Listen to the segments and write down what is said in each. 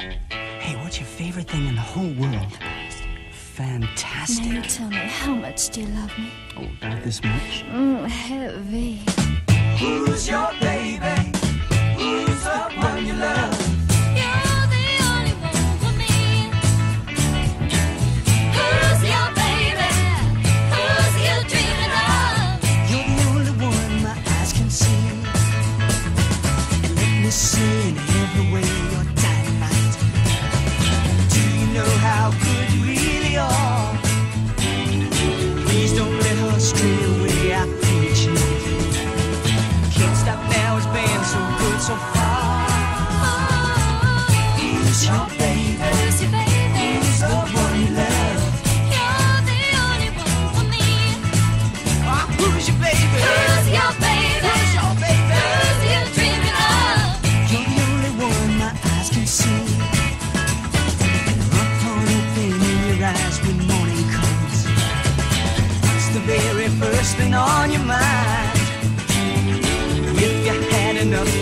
Hey, what's your favorite thing in the whole world? Fantastic. Now you tell me, how much do you love me? Oh, about this much? Mm, heavy. Who's your Who's your baby? Who's your baby? Who's the one you love? You're the only one for me. Who's your baby? Who's your baby? Who's your baby? Who's you dreaming of? You're the only one my eyes can see. Open in your eyes when morning comes. It's the very first thing on your mind. If you had enough,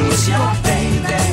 who's your baby?